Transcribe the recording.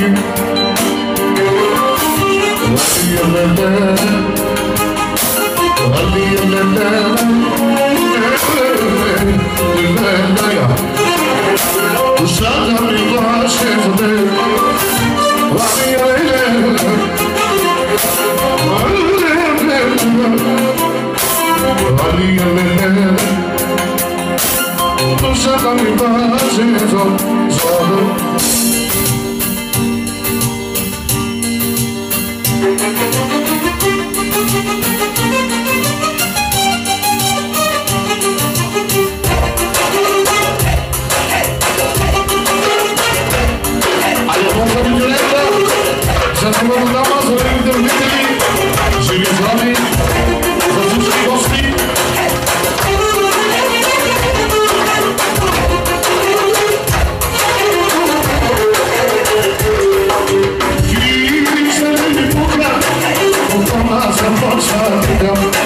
you. I'm sorry.